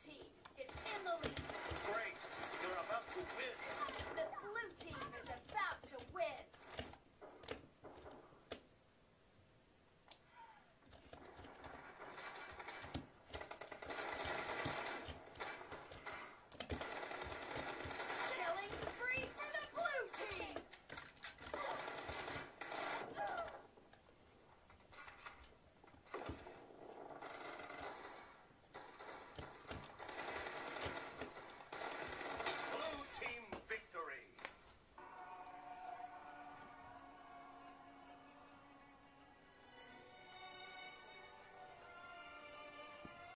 team. It's Emily. Great. You're about to win.